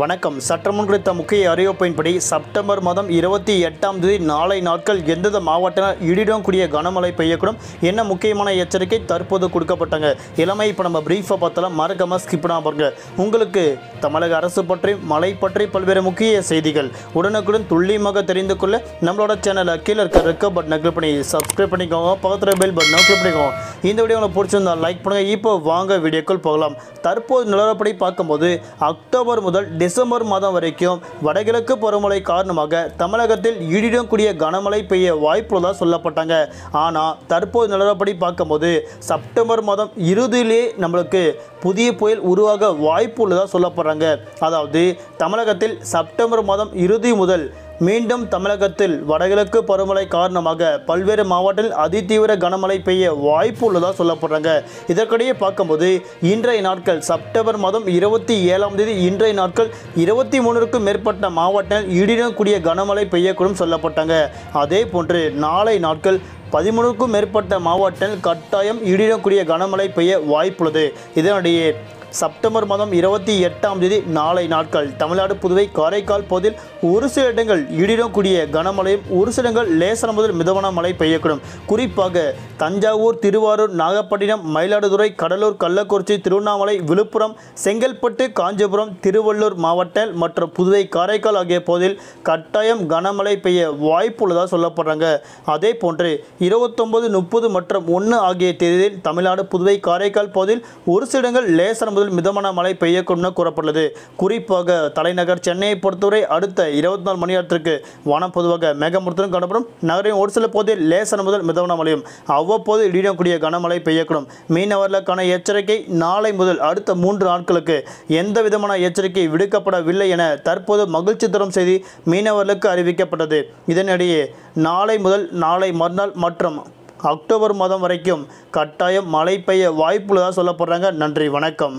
வணக்கம். சற்றமுன் குறித்த முக்கிய அறிவிப்பின்படி செப்டம்பர் மாதம் இருபத்தி எட்டாம் தேதி நாளை நாட்கள் எந்தெந்த மாவட்டம் இடியுடன் கூடிய கனமழை பெய்யக்கூடும்? என்ன முக்கியமான எச்சரிக்கை தற்போது கொடுக்கப்பட்டாங்க? இளமை இப்போ நம்ம பிரீஃபாக பார்த்தாலும் மறக்காமல் ஸ்கிப் பண்ணாமல் பாருங்க. உங்களுக்கு தமிழக அரசு பற்றி மழை பற்றி பல்வேறு முக்கிய செய்திகள். உடனுக்குடன் துல்லியமாக தெரிந்து கொள்ள நம்மளோட சேனலை கீழே இருக்க ரெக்க பட்டனை கிளிக் பண்ணி சப்ஸ்கிரைப் பண்ணிக்கோங்க. பக்கத்தில் பெல் பட்டனை கிளிக் பண்ணிக்கோங்க. இந்த வீடியோ உங்களுக்கு பிடிச்சிருந்தா லைக் பண்ணுங்கள் இப்போ வாங்க வீடியோக்குள் போகலாம். தற்போது நிலவரப்படி பார்க்கும்போது அக்டோபர் முதல் டிசம்பர் மாதம் வரைக்கும் வடகிழக்கு பருவமழை காரணமாக தமிழகத்தில் இடியுடன் கூடிய கனமழை பெய்ய வாய்ப்புள்ளதாக சொல்லப்பட்டாங்க. ஆனால் தற்போது நிலவரப்படி பார்க்கும்போது செப்டம்பர் மாதம் இறுதியிலே நம்மளுக்கு புதிய புயல் உருவாக வாய்ப்பு உள்ளதாக சொல்லப்படுறாங்க. அதாவது தமிழகத்தில் செப்டம்பர் மாதம் இறுதி முதல் மீண்டும் தமிழகத்தில் வடகிழக்கு பருவமழை காரணமாக பல்வேறு மாவட்டங்களில் அதிதீவிர கனமழை பெய்ய வாய்ப்பு உள்ளதாக சொல்லப்படுறாங்க. இதற்கிடையே பார்க்கும்போது இன்றைய நாட்கள் செப்டம்பர் மாதம் இருபத்தி ஏழாம் தேதி இன்றைய நாட்கள் இருபத்தி மூணுக்கும் மேற்பட்ட மாவட்டங்கள் இடியுடன் கூடிய கனமழை பெய்யக்கூடும் சொல்லப்பட்டாங்க. அதே போன்று நாளை நாட்கள் பதிமூணுக்கும் மேற்பட்ட மாவட்டங்கள் கட்டாயம் இடியுடன் கூடிய கனமழை பெய்ய வாய்ப்புள்ளது. இதனிடையே செப்டம்பர் மாதம் இருபத்தி எட்டாம் தேதி நாளை நாட்கள். தமிழ்நாடு புதுவை காரைக்கால் பகுதியில் ஒரு சில இடங்கள் இடியுடன் கூடிய கனமழையும் ஒரு சில இடங்கள் லேசான முதல் மிதமான மழை பெய்யக்கூடும். குறிப்பாக தஞ்சாவூர் திருவாரூர் நாகப்பட்டினம் மயிலாடுதுறை கடலூர் கள்ளக்குறிச்சி திருவண்ணாமலை விழுப்புரம் செங்கல்பட்டு காஞ்சிபுரம் திருவள்ளூர் மாவட்டம் மற்றும் புதுவை காரைக்கால் ஆகிய பகுதியில் கட்டாயம் கனமழை பெய்ய வாய்ப்பு உள்ளதாக சொல்லப்படுறாங்க. அதே போன்று இருபத்தொன்பது முப்பது மற்றும் ஒன்று ஆகிய தேதியில் தமிழ்நாடு புதுவை காரைக்கால் பகுதியில் ஒரு சில இடங்கள் லேசான முதல் மிதமான மழை பெய்யக்கூடும் கூறப்பட்டுள்ளது. குறிப்பாக தலைநகர் சென்னையை பொறுத்தவரை அடுத்த இருபத்தி நாலு மணி நேரத்திற்கு வானம் பொதுவாக மேகமூர்த்தம் காணப்படும். நகரின் ஒரு சில பகுதியில் லேசன முதல் மிதமான மழையும் அவ்வப்போது இடியக்கூடிய கனமழை பெய்யக்கூடும். மீனவர்களுக்கான எச்சரிக்கை நாளை முதல் அடுத்த மூன்று நாட்களுக்கு எந்த விதமான எச்சரிக்கை விடுக்கப்படவில்லை என தற்போது மகிழ்ச்சி தரும் செய்தி மீனவர்களுக்கு அறிவிக்கப்பட்டது. இதனிடையே நாளை முதல் நாளை மறுநாள் மற்றும் அக்டோபர் மாதம் வரைக்கும் கட்டாயம் மழை பெய்ய வாய்ப்புள்ளதாக சொல்லப்படுறாங்க. நன்றி வணக்கம்.